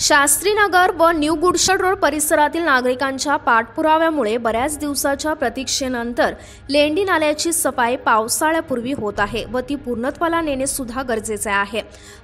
शास्त्रीनगर व new गुडशड road परिसरातील नागरिकांच्या पाठपुराव्यामुळे बऱ्याच दिवसाच्या प्रतीक्षेनंतर लेंडी नाल्याची सफाई पावसाळ्यापूर्वी होत आहे व ती पूर्णत्वाला नेणे सुद्धा गरजेचे आहे.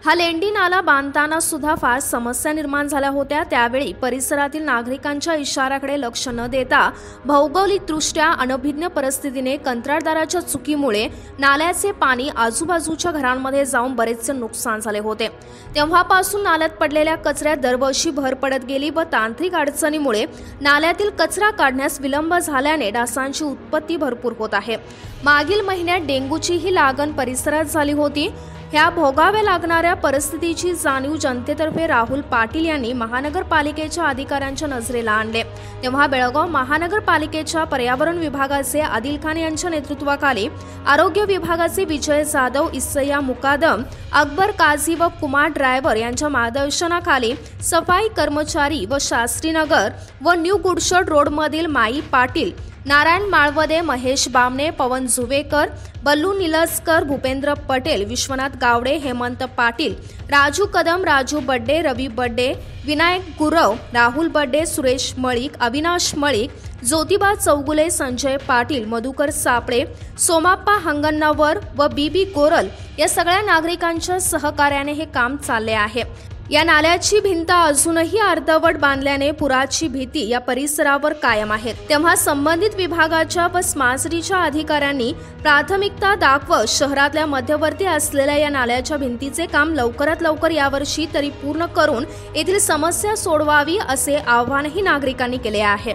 हा लेंडी नाला बांधताना सुद्धा फार समस्या निर्माण झाल्या होत्या. त्यावेळी परिसरातील नागरिकांच्या इशाऱ्याकडे लक्ष न देता भौगोलिकदृष्ट्या अनभिज्ञ परिस्थितीने कंत्राटदाराच्या चुकीमुळे नाल्याचे पाणी आजूबाजूच्या घरांमध्ये जाऊन बरेचसे नुकसान झाले होते. तेव्हापासून नाल्यात पडलेल्या कचऱ्यात दरवर्षी भर पडत गेली व तांत्रिक अडचणीमुळे नाल्यातील कचरा काढण्यास विलंब झाल्याने डासांची उत्पत्ती भरपूर होत आहे. मागील महिन्यात डेंग्यूचीही लागण परिसरात झाली होती. ह्या भोगाव्या लागणाऱ्या परिस्थितीची जाणीव जनतेतर्फे राहुल पाटील यांनी महानगरपालिकेच्या अधिकाऱ्यांच्या नजरेला आणले. तेव्हा बेळगाव महानगरपालिकेच्या पर्यावरण विभागाचे आदिल खान यांच्या नेतृत्वाखाली आरोग्य विभागाचे विजय जाधव इसया मुकादम अकबर काझी व कुमार ड्रायव्हर यांच्या मार्गदर्शनाखाली सफाई कर्मचारी व शास्त्रीनगर व न्यू गुडशड रोडमधील माई पाटील नारायण माळवदे महेश बामणे पवन जुवेकर बल्लू निलसकर भूपेंद्र पटेल विश्वनाथ गावडे हेमंत पाटील राजू कदम राजू बड्डे रवी बड्डे विनायक गुरव राहुल बड्डे सुरेश मळिक अविनाश मळिक ज्योतिबा चौगुले संजय पाटील मधुकर सापळे सोमाप्पा हंगन्नावर व बीबी गोरल या सगळ्या नागरिकांच्या सहकार्याने हे काम चालले आहे. या नाल्याची भिंत अजूनही अर्धवट बांधल्याने पुराची भीती या परिसरावर कायम आहे. तेव्हा संबंधित विभागाच्या व स्मासरीच्या अधिकाऱ्यांनी प्राथमिकता दाखवत शहरातल्या मध्यवर्ती असलेल्या या नाल्याच्या भिंतीचे काम लवकरात लवकर यावर्षी तरी पूर्ण करून येथील समस्या सोडवावी असे आवाहनही नागरिकांनी केले आहे.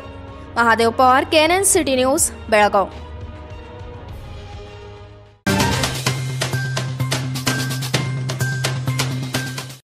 Mahadev Pawar KNN city news Belgaum.